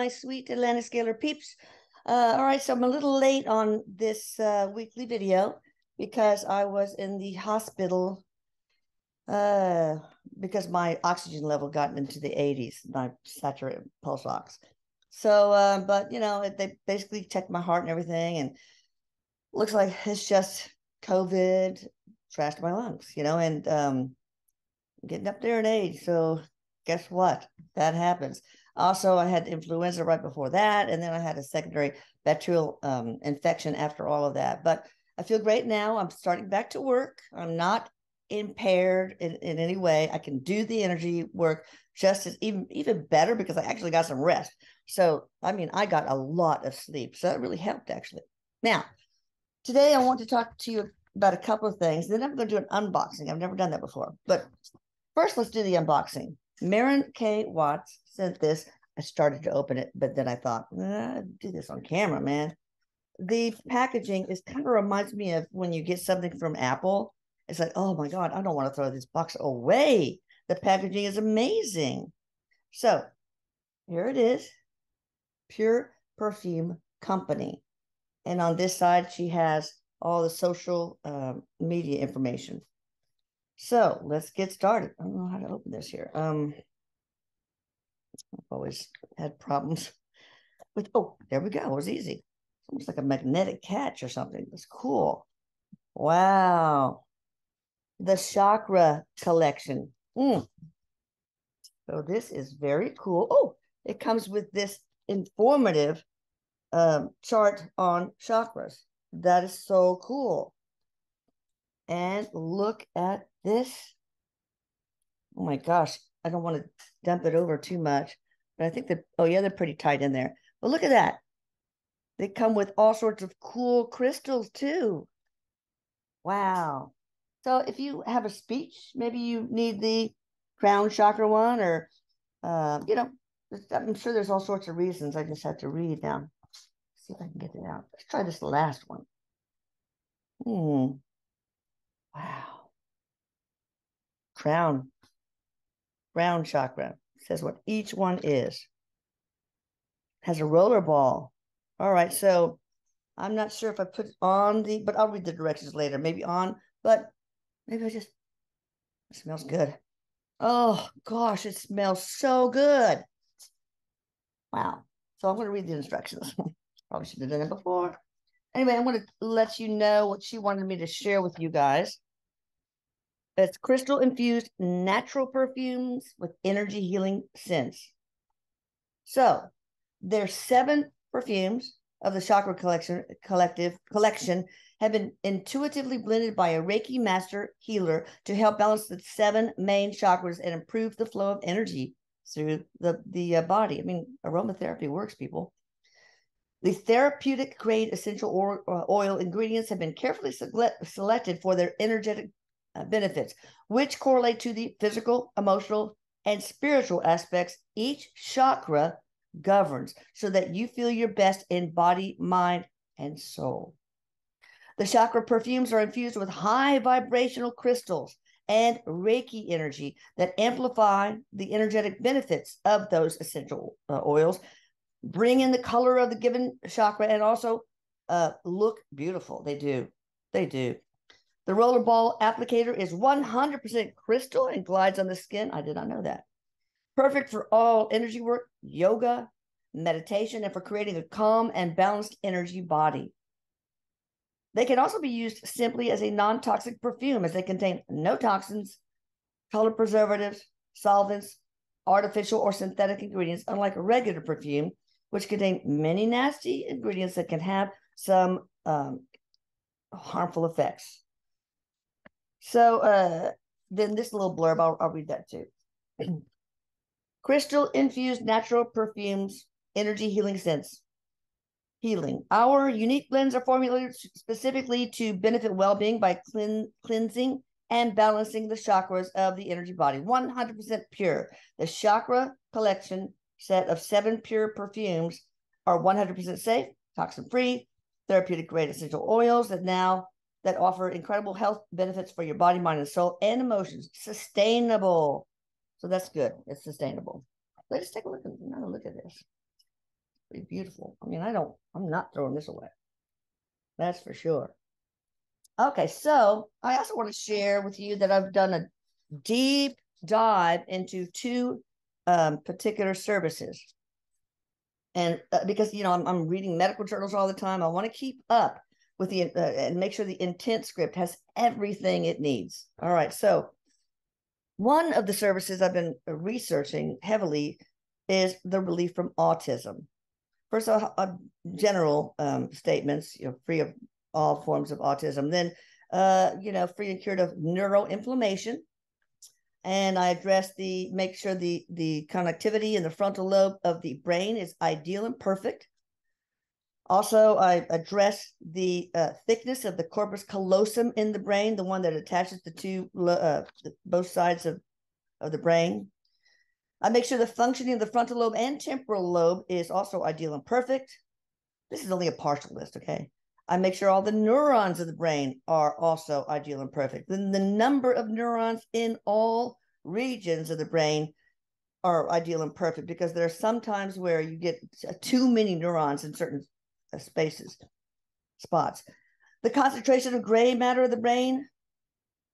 my sweet Atlantis Scalar peeps. Uh, all right, so I'm a little late on this uh, weekly video because I was in the hospital uh, because my oxygen level got into the 80s, my saturated pulse ox. So, uh, but you know, they basically checked my heart and everything, and looks like it's just COVID trashed my lungs, you know, and um, getting up there in age. So, guess what? That happens. Also, I had influenza right before that, and then I had a secondary bacterial um, infection after all of that. But I feel great now. I'm starting back to work. I'm not impaired in, in any way. I can do the energy work just as even even better because I actually got some rest. So I mean, I got a lot of sleep, so that really helped actually. Now, today I want to talk to you about a couple of things. Then I'm going to do an unboxing. I've never done that before, but first let's do the unboxing. Marin K. Watts sent this. I started to open it, but then I thought, do this on camera, man. The packaging is kind of reminds me of when you get something from Apple. It's like, oh my God, I don't want to throw this box away. The packaging is amazing. So here it is Pure Perfume Company. And on this side, she has all the social uh, media information. So let's get started. I don't know how to open this here. Um, I've always had problems with, oh, there we go. It was easy. It's almost like a magnetic catch or something. It's cool. Wow. The chakra collection. Mm. So this is very cool. Oh, it comes with this informative um, chart on chakras. That is so cool. And look at this. Oh my gosh, I don't want to dump it over too much, but I think that, oh yeah, they're pretty tight in there. But look at that. They come with all sorts of cool crystals too. Wow. So if you have a speech, maybe you need the crown chakra one or, uh, you know, I'm sure there's all sorts of reasons. I just have to read now. see if I can get it out. Let's try this last one. Hmm. Wow. Crown. Crown chakra says what each one is. Has a roller ball. All right. So I'm not sure if I put on the, but I'll read the directions later. Maybe on, but maybe I just, it smells good. Oh gosh, it smells so good. Wow. So I'm going to read the instructions. Probably should have done it before. Anyway, I'm going to let you know what she wanted me to share with you guys. It's crystal infused natural perfumes with energy healing scents. So there's seven perfumes of the chakra collection collective collection have been intuitively blended by a Reiki master healer to help balance the seven main chakras and improve the flow of energy through the the uh, body. I mean, aromatherapy works, people. The therapeutic grade essential oil, uh, ingredients have been carefully selected for their energetic uh, benefits, which correlate to the physical, emotional, and spiritual aspects each chakra governs, so that you feel your best in body, mind, and soul. The chakra perfumes are infused with high vibrational crystals and Reiki energy that amplify the energetic benefits of those essential uh, oils, bring in the color of the given chakra, and also uh, look beautiful. They do. They do. The rollerball applicator is 100% crystal and glides on the skin. I did not know that. Perfect for all energy work, yoga, meditation, and for creating a calm and balanced energy body. They can also be used simply as a non toxic perfume as they contain no toxins, color preservatives, solvents, artificial or synthetic ingredients, unlike a regular perfume, which contain many nasty ingredients that can have some um, harmful effects. So uh, then this little blurb, I'll, I'll read that too. Crystal infused natural perfumes, energy healing scents healing. Our unique blends are formulated specifically to benefit well being by clean, cleansing and balancing the chakras of the energy body. 100% pure. The chakra collection set of seven pure perfumes are 100% safe, toxin free, therapeutic grade essential oils that now that offer incredible health benefits for your body, mind, and soul and emotions. Sustainable. So that's good. It's sustainable. Let's take a look at look at this. pretty beautiful. I mean, I don't, I'm not throwing this away. That's for sure. Okay, so I also want to share with you that I've done a deep dive into two um, particular services. And uh, because, you know, I'm, I'm reading medical journals all the time, I want to keep up with the, uh, and make sure the intent script has everything it needs. All right, so one of the services I've been researching heavily is the relief from autism. First, a general um, statements, you know, free of all forms of autism. Then, uh, you know, free and cured of neuroinflammation. And I address the make sure the the connectivity in the frontal lobe of the brain is ideal and perfect. Also, I address the uh, thickness of the corpus callosum in the brain, the one that attaches the two uh, both sides of, of the brain. I make sure the functioning of the frontal lobe and temporal lobe is also ideal and perfect. This is only a partial list, okay? I make sure all the neurons of the brain are also ideal and perfect. Then the number of neurons in all regions of the brain are ideal and perfect because there are some times where you get too many neurons in certain uh, spaces, spots. The concentration of gray matter of the brain,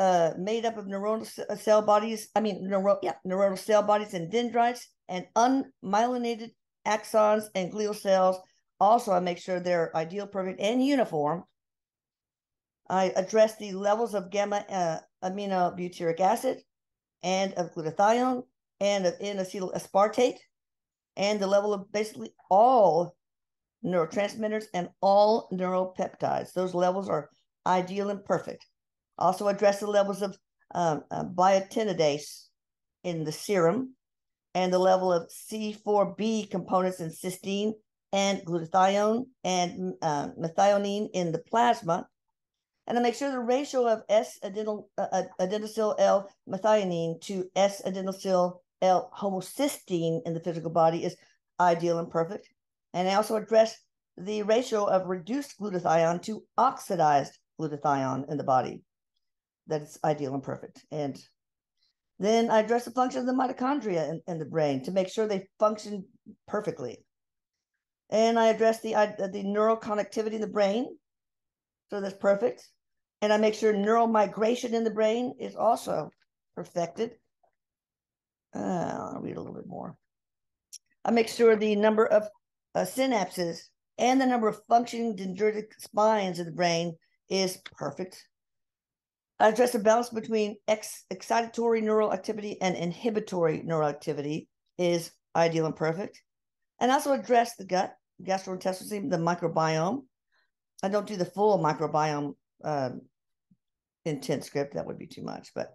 uh, made up of neuronal uh, cell bodies, I mean, neuro, yeah, neuronal cell bodies and dendrites and unmyelinated axons and glial cells. Also, I make sure they're ideal, perfect, and uniform. I address the levels of gamma uh, aminobutyric acid and of glutathione and of N-acetyl aspartate and the level of basically all neurotransmitters and all neuropeptides. Those levels are ideal and perfect. Also address the levels of um, uh, biotinidase in the serum and the level of C4B components in cysteine and glutathione and uh, methionine in the plasma. And to make sure the ratio of S-adenyl uh, uh, L-methionine to S-adenosyl L-homocysteine in the physical body is ideal and perfect. And I also address the ratio of reduced glutathione to oxidized glutathione in the body. That is ideal and perfect. And then I address the function of the mitochondria in, in the brain to make sure they function perfectly. And I address the, the neural connectivity in the brain. So that's perfect. And I make sure neural migration in the brain is also perfected. Uh, I'll read a little bit more. I make sure the number of uh, synapses and the number of functioning dendritic spines in the brain is perfect. I address the balance between ex- excitatory neural activity and inhibitory neural activity is ideal and perfect. And also address the gut, gastrointestinal, system, the microbiome. I don't do the full microbiome um, intent script. That would be too much. But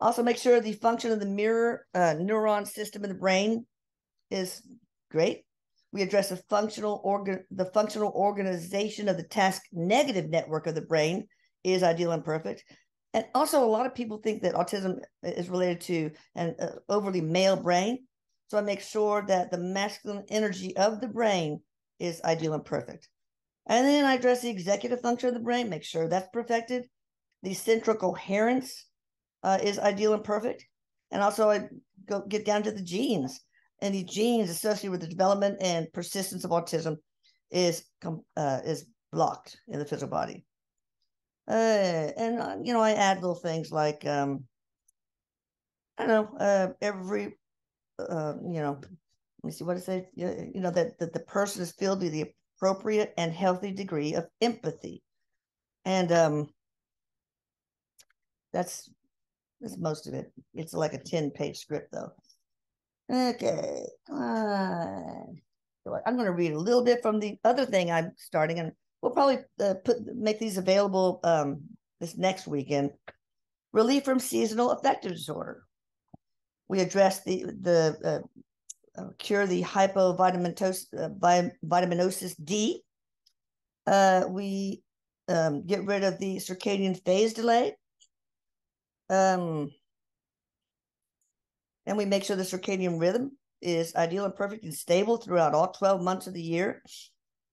also make sure the function of the mirror uh, neuron system in the brain is great. We address the functional organ, the functional organization of the task negative network of the brain is ideal and perfect. And also, a lot of people think that autism is related to an uh, overly male brain. So I make sure that the masculine energy of the brain is ideal and perfect. And then I address the executive function of the brain, make sure that's perfected. The central coherence uh, is ideal and perfect. And also, I go get down to the genes. And the genes associated with the development and persistence of autism is uh, is blocked in the physical body. Uh, and uh, you know, I add little things like um, I don't know, uh, every uh, you know, let me see what it say. You know that that the person is filled with the appropriate and healthy degree of empathy, and um, that's that's most of it. It's like a ten page script though. Okay, uh, I'm going to read a little bit from the other thing I'm starting, and we'll probably uh, put make these available um, this next weekend. Relief from seasonal affective disorder. We address the the uh, uh, cure the hypovitaminosis uh, D. Uh, we um, get rid of the circadian phase delay. Um, and we make sure the circadian rhythm is ideal and perfect and stable throughout all 12 months of the year.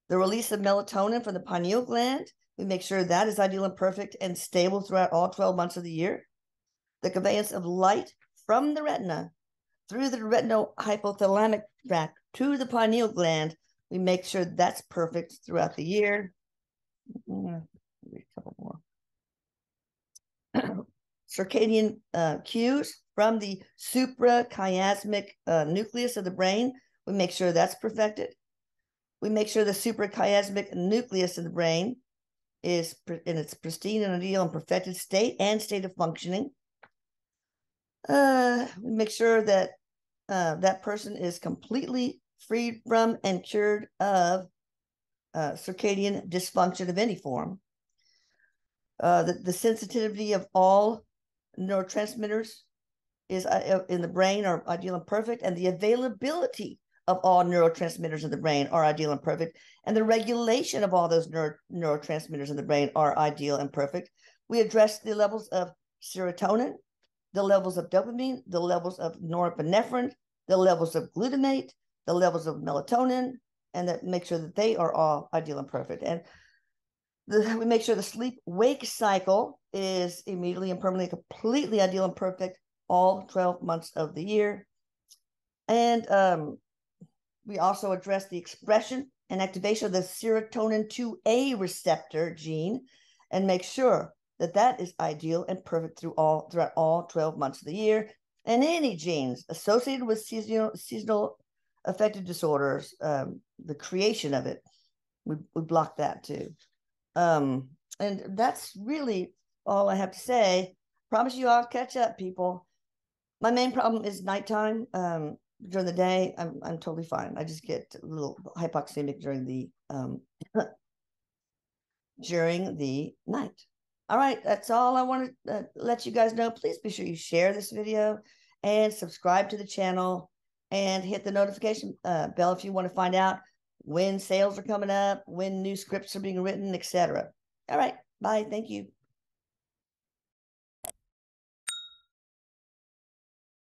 The release of melatonin from the pineal gland, we make sure that is ideal and perfect and stable throughout all 12 months of the year. The conveyance of light from the retina through the retinal hypothalamic tract to the pineal gland We make sure that's perfect throughout the year. Mm, maybe a couple more. Circadian uh, cues from the suprachiasmatic uh, nucleus of the brain. We make sure that's perfected. We make sure the suprachiasmatic nucleus of the brain is in its pristine and ideal and perfected state and state of functioning. Uh, make sure that uh, that person is completely freed from and cured of uh, circadian dysfunction of any form. Uh, the, the sensitivity of all neurotransmitters is uh, in the brain are ideal and perfect, and the availability of all neurotransmitters in the brain are ideal and perfect, and the regulation of all those neuro, neurotransmitters in the brain are ideal and perfect. We address the levels of serotonin, the levels of dopamine, the levels of norepinephrine, the levels of glutamate, the levels of melatonin, and that make sure that they are all ideal and perfect. And the, we make sure the sleep wake cycle is immediately and permanently completely ideal and perfect all 12 months of the year. And um, we also address the expression and activation of the serotonin 2A receptor gene and make sure that that is ideal and perfect through all throughout all 12 months of the year. And any genes associated with seasonal seasonal affective disorders um, the creation of it we, we block that too. Um, and that's really all i have to say. Promise you i'll catch up people. My main problem is nighttime. Um, during the day, I'm I'm totally fine. I just get a little hypoxemic during the um during the night. All right, that's all I want to uh, let you guys know. Please be sure you share this video and subscribe to the channel and hit the notification uh, bell if you want to find out when sales are coming up, when new scripts are being written, etc. All right, bye. Thank you.